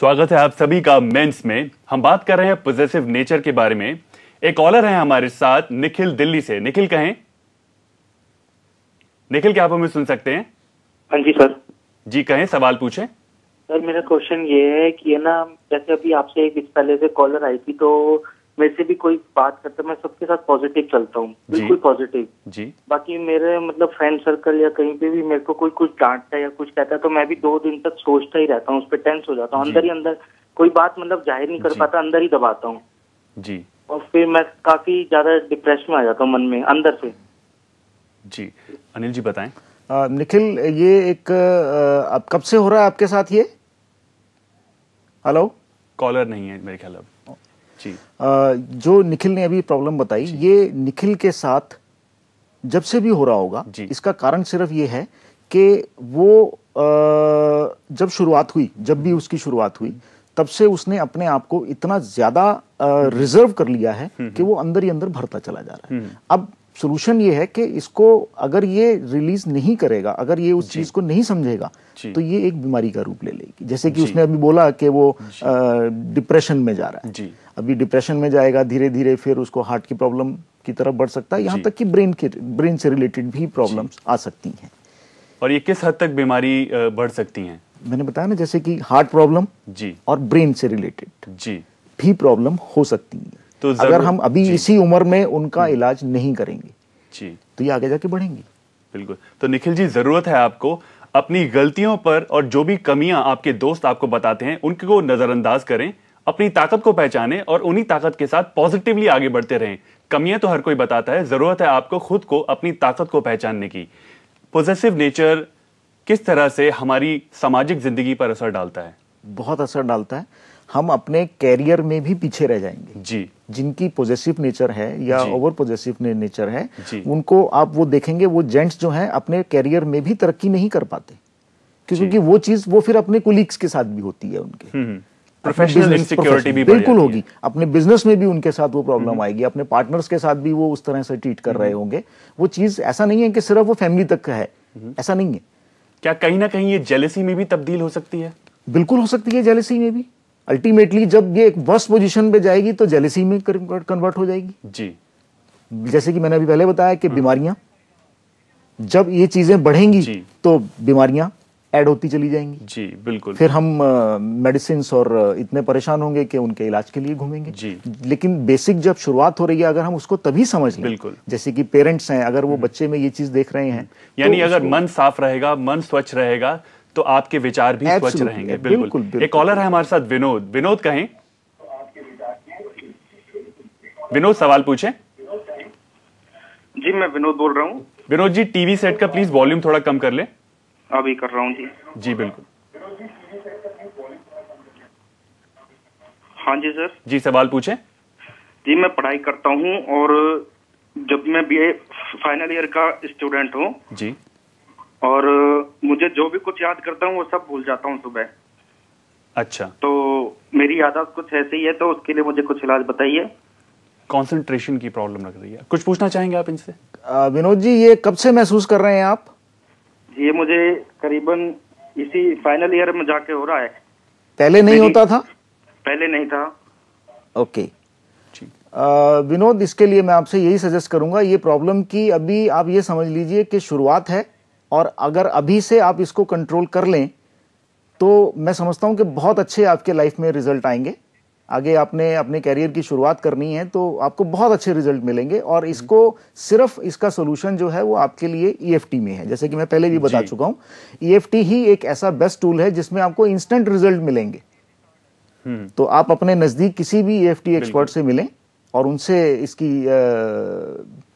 स्वागत है आप सभी का मेंस में। हम बात कर रहे हैं पोजेसिव नेचर के बारे में। एक कॉलर है हमारे साथ निखिल दिल्ली से। निखिल कहें? निखिल क्या आप हमें सुन सकते हैं? हाँ जी सर। जी कहें सवाल पूछें। सर मेरा क्वेश्चन ये है कि है ना जैसे अभी आपसे एक पहले से कॉलर आई थी तो मेरे से भी कोई बात करता मैं सबके साथ पॉजिटिव चलता हूँ। बिल्कुल पॉजिटिव जी। बाकी मेरे मतलब फ्रेंड सर्कल या कहीं पे भी मेरे को कोई कुछ डांटता है या कुछ कहता है तो मैं भी दो दिन तक सोचता ही रहता हूँ उस पर टेंस हो जाता हूँ। अंदर ही अंदर कोई बात मतलब ज़ाहिर नहीं कर पाता अंदर ही दबाता हूँ। जी। और फिर मैं काफ़ी ज़्यादा डिप्रेस में आ जाता हूँ मन में अंदर से। जी। अनिल जी बताएँ। निखिल ये एक अब कब से हो रहा है आपके साथ ये? हेलो कॉलर नहीं है मेरे ख्याल अब। जी। जो निखिल ने अभी प्रॉब्लम बताई ये निखिल के साथ जब से भी हो रहा होगा इसका कारण सिर्फ़ ये है कि वो जब शुरुआत हुई जब भी उसकी शुरुआत हुई तब से उसने अपने आप को इतना ज़्यादा रिज़र्व कर लिया है कि वो अंदर ही अंदर भरता चला जा रहा है। अब सोल्यूशन ये है कि इसको अगर ये रिलीज़ नहीं करेगा अगर ये उस चीज़ को नहीं समझेगा तो ये एक बीमारी का रूप ले लेगी। जैसे कि उसने अभी बोला कि वो डिप्रेशन में जा रहा है। अभी डिप्रेशन में जाएगा धीरे धीरे फिर उसको हार्ट की प्रॉब्लम की तरफ़ बढ़ सकता है। यहाँ तक कि ब्रेन के ब्रेन से रिलेटेड भी प्रॉब्लम्स आ सकती हैं। और ये किस हद तक बीमारी बढ़ सकती हैं? मैंने बताया ना जैसे कि हार्ट प्रॉब्लम जी। और ब्रेन से रिलेटेड जी। भी प्रॉब्लम हो सकती है। तो अगर हम अभी इसी उम्र में उनका इलाज नहीं करेंगे जी। तो ये आगे जाके बढ़ेंगे। बिल्कुल। तो निखिल जी ज़रूरत है आपको अपनी गलतियों पर और जो भी कमियाँ आपके दोस्त आपको बताते हैं उनको नजरअंदाज करें। अपनी ताकत को पहचाने और उन्हीं ताकत के साथ पॉजिटिवली आगे बढ़ते रहें। कमियाँ तो हर कोई बताता है ज़रूरत है आपको खुद को अपनी ताकत को पहचानने की। पॉजिटिव नेचर किस तरह से हमारी सामाजिक ज़िंदगी पर असर डालता है? बहुत असर डालता है। हम अपने कैरियर में भी पीछे रह जाएँगे। जी। जिनकी पॉजिटिव नेचर है या ओवर पॉजिटिव नेचर है उनको आप वो देखेंगे वो जेंट्स जो हैं अपने कैरियर में भी तरक्की नहीं कर पाते। क्योंकि वो चीज़ वो फिर अपने कुलीग्स के साथ भी होती है उनके। प्रोफेशनल इनसिक्योरिटी भी बिल्कुल होगी। अपने बिज़नेस में भी उनके साथ वो प्रॉब्लम आएगी। अपने पार्टनर्स के साथ भी वो उस तरह से ट्रीट कर रहे होंगे। वो चीज़ ऐसा नहीं है कि सिर्फ़ वो फैमिली तक का है। ऐसा नहीं है। क्या कहीं ना कहीं ये जेलसी में भी तब्दील हो सकती है? बिल्कुल हो सकती है जेलसी में भी। अल्टीमेटली जब ये एक वर्स्ट पोजीशन पे जाएगी तो जेलेसी में कन्वर्ट हो जाएगी। जी। जैसे कि मैंने अभी पहले बताया कि बीमारियाँ जब ये चीज़ें बढ़ेंगी तो बीमारियाँ ऐड होती चली जाएँगी। जी बिल्कुल। फिर हम मेडिसिन और इतने परेशान होंगे कि उनके इलाज के लिए घूमेंगे। जी। लेकिन बेसिक जब शुरुआत हो रही है अगर हम उसको तभी समझ लें बिल्कुल। जैसे कि पेरेंट्स हैं अगर वो बच्चे में ये चीज़ देख रहे हैं यानी तो अगर मन साफ़ रहेगा मन स्वच्छ रहेगा तो आपके विचार भी स्वच्छ रहेंगे बिल्कुल, बिल्कुल। बिल्कुल। एक कॉलर है हमारे साथ विनोद। विनोद कहें? विनोद सवाल पूछे? जी मैं विनोद बोल रहा हूँ। विनोद जी टीवी सेट का प्लीज़ वॉल्यूम थोड़ा कम कर ले। अभी कर रहा हूँ जी। जी बिल्कुल। हाँ जी सर। जी सवाल पूछे? जी मैं पढ़ाई करता हूँ और जब मैं बीए फाइनल ईयर का स्टूडेंट हूँ। जी। और मुझे जो भी कुछ याद करता हूँ वो सब भूल जाता हूँ सुबह। अच्छा। तो मेरी यादाश्त कुछ ऐसी ही है तो उसके लिए मुझे कुछ इलाज बताइए। कंसंट्रेशन की प्रॉब्लम लग रही है। कुछ पूछना चाहेंगे आप इनसे? विनोद जी ये कब से महसूस कर रहे हैं आप? ये मुझे करीबन इसी फाइनल ईयर में जाके हो रहा है। पहले नहीं नहीं। होता था? पहले नहीं था। ओके विनोद इसके लिए मैं आपसे यही सजेस्ट करूँगा ये प्रॉब्लम की अभी आप ये समझ लीजिए कि शुरुआत है और अगर अभी से आप इसको कंट्रोल कर लें तो मैं समझता हूँ कि बहुत अच्छे आपके लाइफ में रिज़ल्ट आएँगे। आगे आपने अपने कैरियर की शुरुआत करनी है तो आपको बहुत अच्छे रिज़ल्ट मिलेंगे और इसको सिर्फ़ इसका सोल्यूशन जो है वो आपके लिए ईएफटी में है। जैसे कि मैं पहले भी बता चुका हूँ ईएफटी ही एक ऐसा बेस्ट टूल है जिसमें आपको इंस्टेंट रिज़ल्ट मिलेंगे। हम्म। तो आप अपने नज़दीक किसी भी ईएफटी एक्सपर्ट से मिलें और उनसे इसकी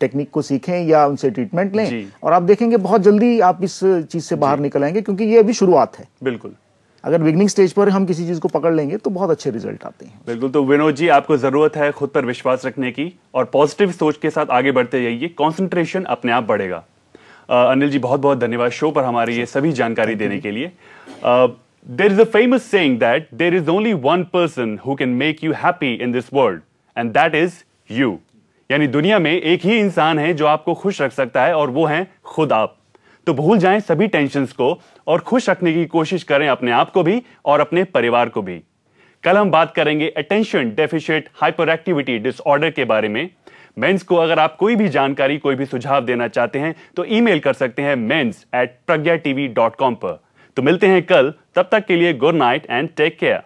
टेक्निक को सीखें या उनसे ट्रीटमेंट लें और आप देखेंगे बहुत जल्दी आप इस चीज़ से बाहर निकल आएँगे क्योंकि ये अभी शुरुआत है। बिल्कुल। अगर बिगनिंग स्टेज पर हम किसी चीज़ को पकड़ लेंगे तो बहुत अच्छे रिज़ल्ट आते हैं। बिल्कुल तो विनोद जी, आपको ज़रूरत है खुद पर विश्वास रखने की और पॉजिटिव सोच के साथ आगे बढ़ते जाइए। कॉन्सेंट्रेशन अपने आप बढ़ेगा। अनिल जी बहुत बहुत धन्यवाद शो पर हमारी ये सभी जानकारी देने के लिए। There is a famous saying that there is only one person who can make you happy in this world and that is you यानी दुनिया में एक ही इंसान है जो आपको खुश रख सकता है, और वो है खुद आप। तो भूल जाएँ सभी टेंशन को और खुश रखने की कोशिश करें अपने आप को भी और अपने परिवार को भी। कल हम बात करेंगे attention deficit hyper activity disorder के बारे में। मेंस को अगर आप कोई भी जानकारी, कोई भी सुझाव देना चाहते हैं तो ईमेल कर सकते हैं mens at Pragya TV dot com पर। तो मिलते हैं कल, तब तक के लिए good night and take care